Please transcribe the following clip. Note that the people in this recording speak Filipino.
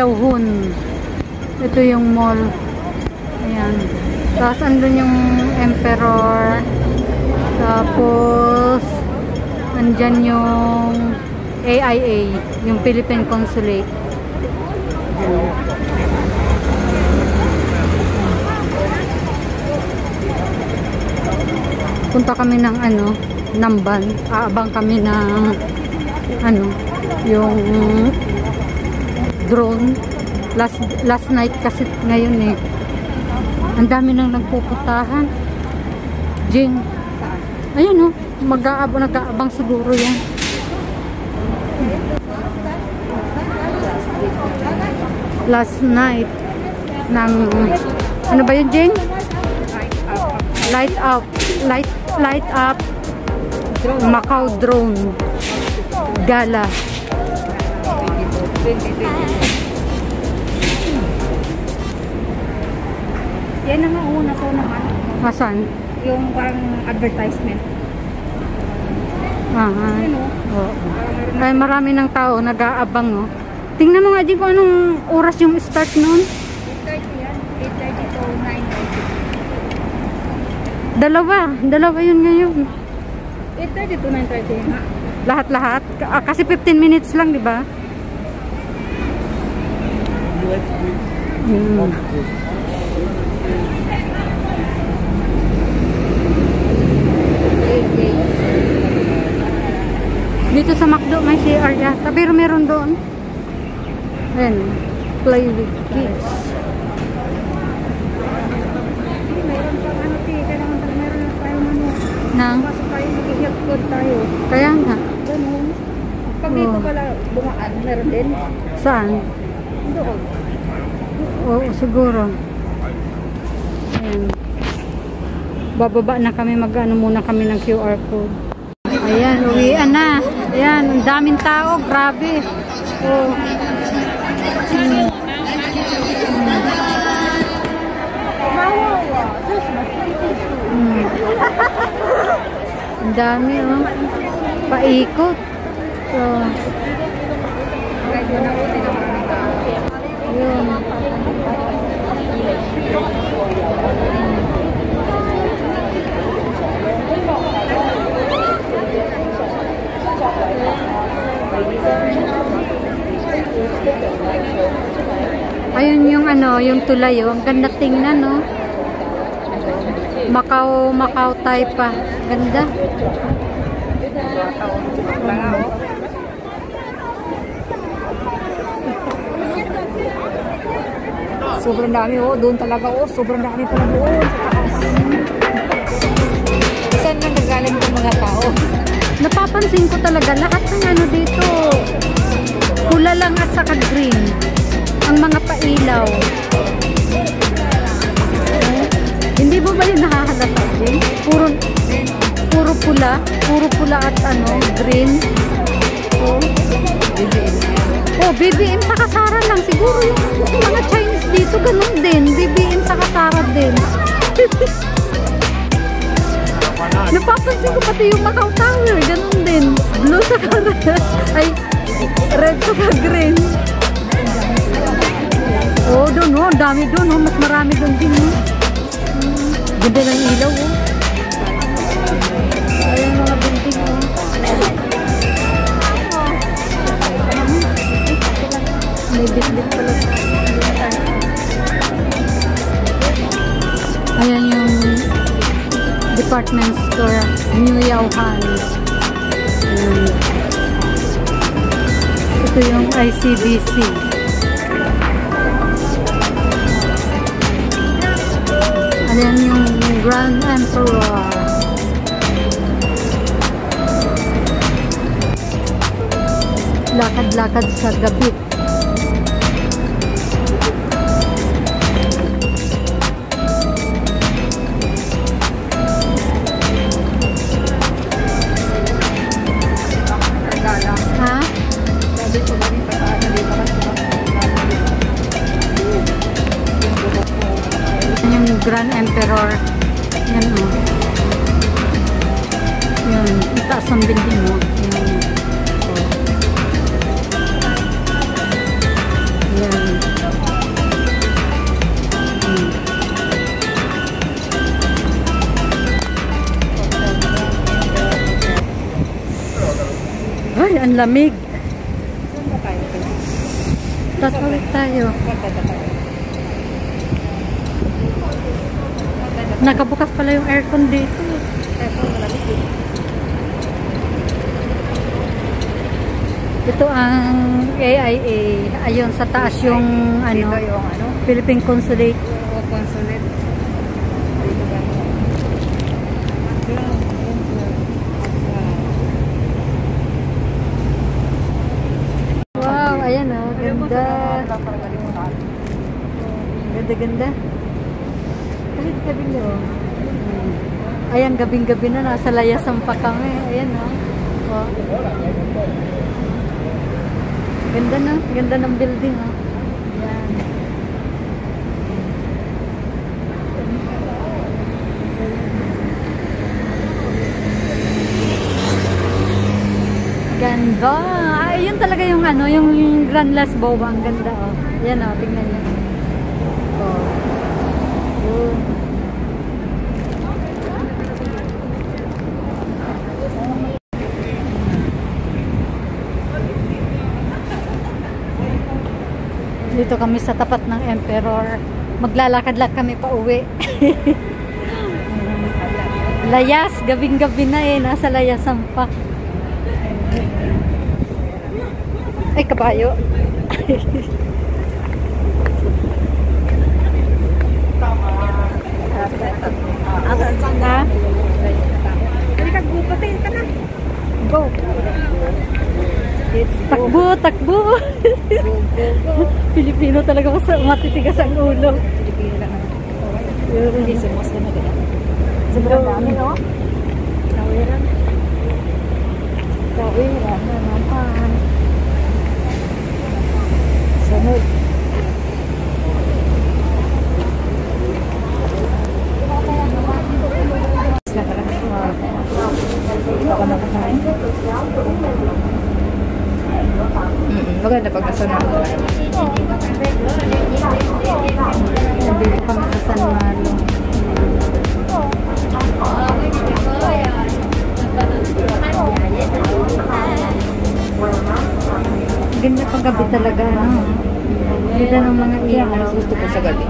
Yaohun. Ito yung mall. Ayan. Tapos andun yung Emperor. Tapos andyan yung AIA, yung Philippine Consulate. Ayan. Punta kami ng ano, Namban. Aabang kami ng ano, yung drone. Last last night kasi ngayon eh. Ang dami nang nagpupuntahan. Jing. Ayun oh, mag-aabang nag-aabang siguro 'yan. Last night ng ano ba yun, Jing? Light up. Light light up Macau drone gala. Yan ang una ko naman. Asan? Yung parang advertisement. Ah, Ano? Oo. Ay, marami ng tao nag-aabang, oh. Tingnan mo nga din kung anong oras yung start noon. 8.30 yan. 8.30 to 9.30. Dalawa. Dalawa yun ngayon. 8.30 to 9.30 nga. Lahat-lahat. Ah, Kasi 15 minutes lang, di ba? Hmm. Dito sa McDo may CR yata. Pero meron doon. Ayan. Play with kids. Na kaya nga. Ganun. Pag dito pala bumaan, meron din. Saan? Doon. Oo, siguro. Ayan. Bababa na kami, mag-ano muna kami ng QR code. Ayan, uwian na. Ayan, ang daming tao, grabe. Oh. Ang dami, oh. Paikot. So, yun. Ayun yung ano, yung tulay, oh. Ang ganda tingnan, no? Macau, Macau Taipa. Ganda. Sobrang dami oh, doon talaga oh, sobrang dami pala doon sa taas. Saan nang gagaling yung mga tao? Napapansin ko talaga, lahat ng ano dito, pula lang at saka green. Ang mga pailaw. Eh, Hindi mo ba yun nakahalata, Jay? Puro, puro pula, puro pula at ano, green. Oh. Oh, BBM sa kasara lang. Siguro yung mga Chinese dito, ganun din. BBM sa kasara din. Napapansin ko pati yung Macau Tower, ganun din. Blue sa ay red sa green. Oh, doon oh, dami doon oh, mas marami doon din oh. Hmm, Ganda ng ilaw oh. Ayun mga building oh. May bitbit pala department store New Yauhan. Ayan. Ito yung ICBC. Ayan yung Grand Emperor. Lakad-lakad sa gabi. Grand Emperor. Yan o. Oh. Yan. Itaas ng building mo. Yan. Yan. Ay, ang lamig. Tatawid tayo. Tatawid tayo. Nakabukas pala yung aircon dito. Ito, eh. Ito ang AIA. Ayun, sa taas yung ano, yung ano? Philippine Consulate. O consulate. Wow. Ayan oh, ganda. Ganda, ganda. Kahit gabi na oh. Ayan, gabing-gabi na, nasa layasan pa kami. Ayan oh. oh. Ganda na, ganda ng building oh. Ayan. Ganda. Ay, yun talaga yung ano, yung Grand Las Boba. Ang ganda, oh. Yan, oh. Tingnan niyo. Oh. Yun. Dito kami sa tapat ng Emperor. Maglalakad lang kami pa uwi. Layas, gabing-gabi na eh. Nasa layasan pa. Ay, kabayo. Takbo, takbo. Pilipino talaga kasi matitigas ang ulo. Pilipino lang. Hindi, sumos na gano'n. Sobrang dami, no? Kawiran. Kawiran na naman. Sunod. Maganda pag nasunod. Nabili kami sa San Malo. Ganda pag gabi talaga, no? Ganda ng mga ilaw. mas gusto ko sa gabi.